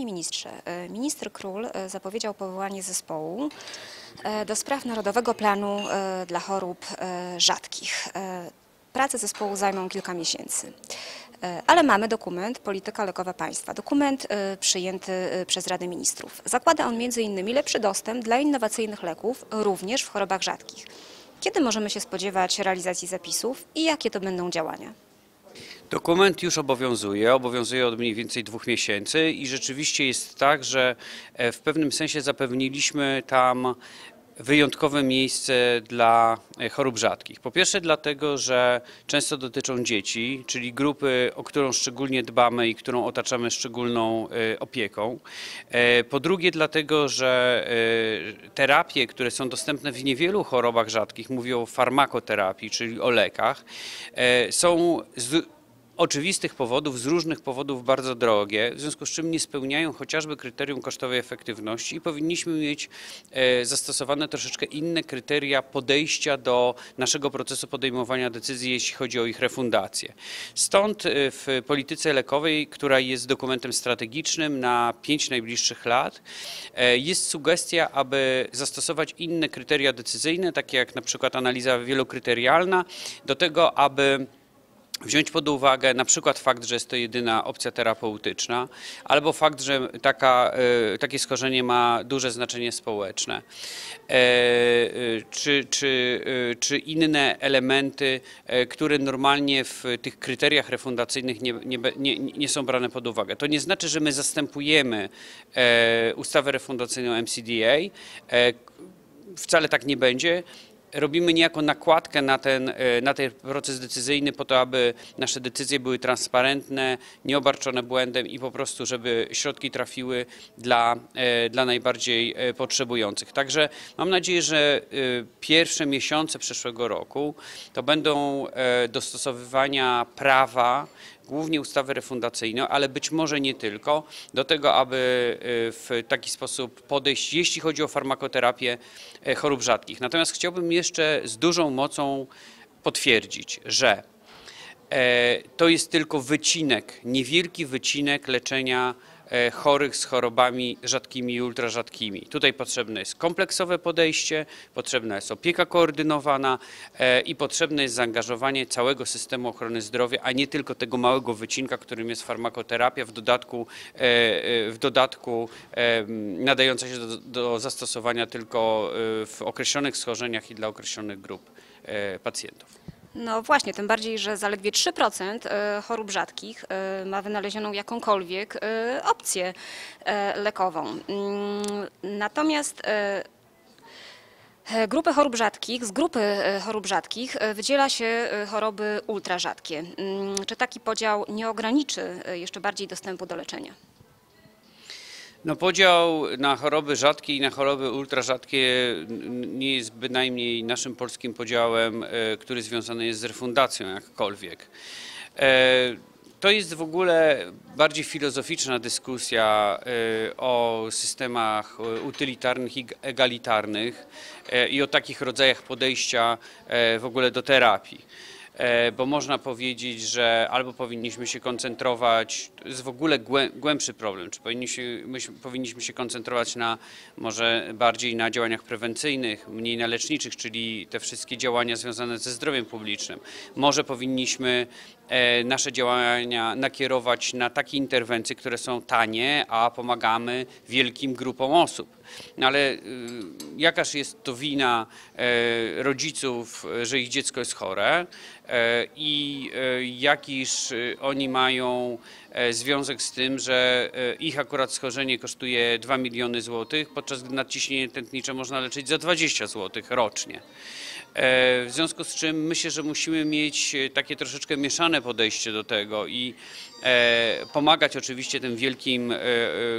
Panie ministrze, e, minister Król e, zapowiedział powołanie zespołu e, do spraw Narodowego Planu dla Chorób Rzadkich. Prace zespołu zajmą kilka miesięcy. Ale mamy dokument Polityka lekowa państwa, dokument przyjęty przez Radę Ministrów. Zakłada on m.in. lepszy dostęp dla innowacyjnych leków, również w chorobach rzadkich. Kiedy możemy się spodziewać realizacji zapisów i jakie to będą działania? Dokument już obowiązuje, obowiązuje od mniej więcej dwóch miesięcy i rzeczywiście jest tak, że e, w pewnym sensie zapewniliśmy tam wyjątkowe miejsce dla e, chorób rzadkich. Po pierwsze dlatego, że często dotyczą dzieci, czyli grupy, o którą szczególnie dbamy i którą otaczamy szczególną e, opieką. Po drugie dlatego, że terapie, które są dostępne w niewielu chorobach rzadkich, mówię o farmakoterapii, czyli o lekach, są z oczywistych powodów, z różnych powodów bardzo drogie, w związku z czym nie spełniają chociażby kryterium kosztowej efektywności i powinniśmy mieć e, zastosowane troszeczkę inne kryteria podejścia do naszego procesu podejmowania decyzji, jeśli chodzi o ich refundację. Stąd e, w polityce lekowej, która jest dokumentem strategicznym na pięć najbliższych lat, e, jest sugestia, aby zastosować inne kryteria decyzyjne, takie jak na przykład analiza wielokryterialna, do tego, aby wziąć pod uwagę na przykład fakt, że jest to jedyna opcja terapeutyczna, albo fakt, że taka, e, takie schorzenie ma duże znaczenie społeczne, e, e, czy, czy, czy inne elementy, które normalnie w tych kryteriach refundacyjnych nie, nie, nie, nie są brane pod uwagę. To nie znaczy, że my zastępujemy ustawę refundacyjną MCDA, wcale tak nie będzie. Robimy niejako nakładkę na ten, e, na ten proces decyzyjny po to, aby nasze decyzje były transparentne, nieobarczone błędem i po prostu, żeby środki trafiły dla, e, dla najbardziej e, potrzebujących. Także mam nadzieję, że pierwsze miesiące przyszłego roku to będą dostosowywania prawa głównie ustawy refundacyjne, ale być może nie tylko, do tego, aby y, w taki sposób podejść, jeśli chodzi o farmakoterapię e, chorób rzadkich. Natomiast chciałbym jeszcze z dużą mocą potwierdzić, że e, to jest tylko wycinek, niewielki wycinek leczenia chorych z chorobami rzadkimi i ultrarzadkimi. Tutaj potrzebne jest kompleksowe podejście, potrzebna jest opieka koordynowana e, i potrzebne jest zaangażowanie całego systemu ochrony zdrowia, a nie tylko tego małego wycinka, którym jest farmakoterapia, w dodatku, e, e, w dodatku e, nadająca się do, do zastosowania tylko e, w określonych schorzeniach i dla określonych grup e, pacjentów. No właśnie, tym bardziej, że zaledwie 3% e, chorób rzadkich e, ma wynalezioną jakąkolwiek e, opcję lekową. Mm, Natomiast grupę chorób rzadkich, z grupy chorób rzadkich wydziela się choroby ultrarzadkie. Mm, Czy taki podział nie ograniczy jeszcze bardziej dostępu do leczenia? No podział na choroby rzadkie i na choroby ultrarzadkie nie jest bynajmniej naszym polskim podziałem, e, który związany jest z refundacją jakkolwiek. E, To jest w ogóle bardziej filozoficzna dyskusja e, o systemach utylitarnych i egalitarnych i o takich rodzajach podejścia w ogóle do terapii bo można powiedzieć, że albo powinniśmy się koncentrować, to jest w ogóle głę- głębszy problem, czy powinniśmy, powinniśmy się koncentrować na może bardziej na działaniach prewencyjnych, mniej na leczniczych, czyli te wszystkie działania związane ze zdrowiem publicznym. Może powinniśmy e, nasze działania nakierować na takie interwencje, które są tanie, a pomagamy wielkim grupom osób. Ale y, jakaż jest to wina e, rodziców, że ich dziecko jest chore e, i e, jakiż oni mają związek z tym, że ich akurat schorzenie kosztuje 2 miliony złotych, podczas gdy nadciśnienie tętnicze można leczyć za 20 złotych rocznie. E, W związku z czym myślę, że musimy mieć e, takie troszeczkę mieszane podejście do tego i e, pomagać oczywiście tym wielkim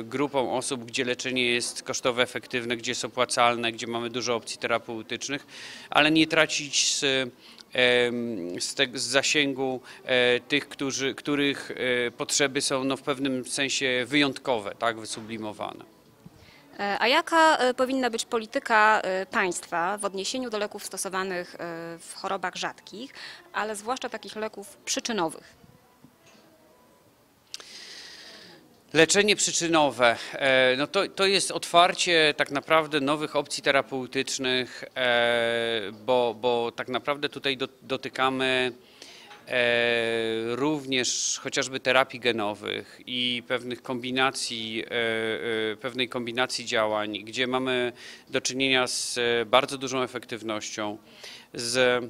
grupom osób, gdzie leczenie jest kosztowe, efektywne, gdzie jest opłacalne, gdzie mamy dużo opcji terapeutycznych, ale nie tracić z z, te, z zasięgu tych, którzy, których potrzeby są no, w pewnym sensie wyjątkowe, tak, wysublimowane. E, A jaka e, powinna być polityka e, państwa w odniesieniu do leków stosowanych w chorobach rzadkich, ale zwłaszcza takich leków przyczynowych? Leczenie przyczynowe, no to, to jest otwarcie tak naprawdę nowych opcji terapeutycznych, bo, bo tak naprawdę tutaj do, dotykamy również chociażby terapii genowych i pewnych kombinacji, e, e, pewnej kombinacji działań, gdzie mamy do czynienia z e, bardzo dużą efektywnością, z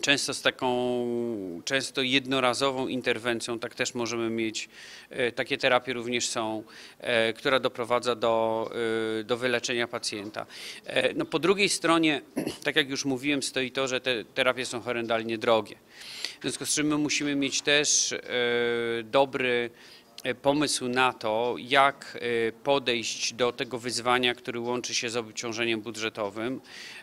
często z taką, często jednorazową interwencją, tak też możemy mieć, e, takie terapie również są, e, która doprowadza do, e, do wyleczenia pacjenta. No po drugiej stronie, tak jak już mówiłem, stoi to, że te terapie są horrendalnie drogie. W związku z czym my musimy mieć też dobry pomysł na to, jak e, podejść do tego wyzwania, który łączy się z obciążeniem budżetowym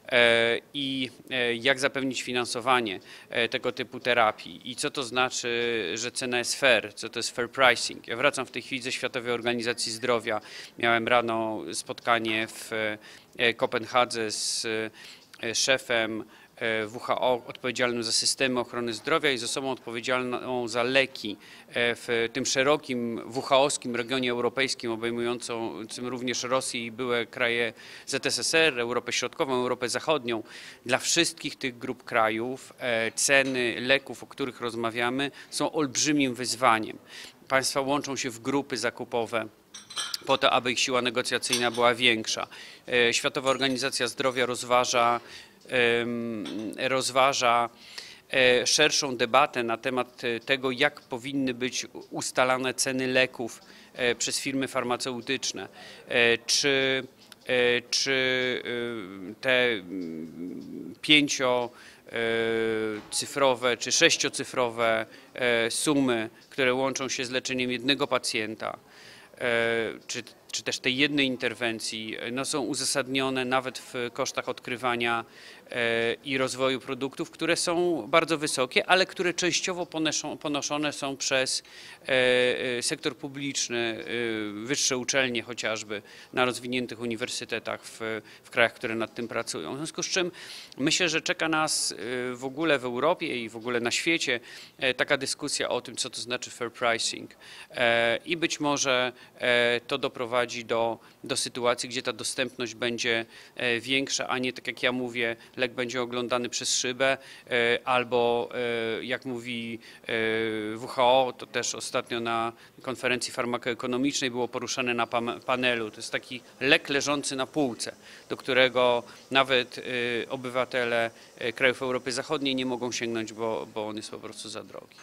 e, i e, jak zapewnić finansowanie e, tego typu terapii i co to znaczy, że cena jest fair, co to jest fair pricing. Ja wracam w tej chwili ze Światowej Organizacji Zdrowia. Miałem rano spotkanie w e, Kopenhadze z e, szefem e, WHO odpowiedzialnym za systemy ochrony zdrowia i z osobą odpowiedzialną za leki e, w tym szerokim WHO-skim regionie europejskim obejmującym również Rosję i były kraje ZSSR, Europę Środkową, Europę Zachodnią. Dla wszystkich tych grup krajów e, ceny leków, o których rozmawiamy, są olbrzymim wyzwaniem. Państwa łączą się w grupy zakupowe po to, aby ich siła negocjacyjna była większa. E, Światowa Organizacja Zdrowia rozważa, rozważa e, szerszą debatę na temat e, tego, jak powinny być ustalane ceny leków przez firmy farmaceutyczne. Czy, czy te mm, pięcio e, cyfrowe czy sześciocyfrowe sumy, które łączą się z leczeniem jednego pacjenta, czy, czy też tej jednej interwencji, e, no są uzasadnione nawet w kosztach odkrywania e, i rozwoju produktów, które są bardzo wysokie, ale które częściowo ponoszone są przez e, sektor publiczny, wyższe uczelnie chociażby na rozwiniętych uniwersytetach w, w krajach, które nad tym pracują. W związku z czym myślę, że czeka nas w ogóle w Europie i w ogóle na świecie taka dyskusja o tym, co to znaczy fair pricing. I być może to doprowadzi do, do sytuacji, gdzie ta dostępność będzie e, większa, a nie tak jak ja mówię, lek będzie oglądany przez szybę, e, albo e, jak mówi WHO, to też ostatnio na konferencji farmakoekonomicznej było poruszane na panelu. To jest taki lek leżący na półce, do którego nawet obywatele krajów Europy Zachodniej nie mogą sięgnąć, bo, bo on jest po prostu za drogi.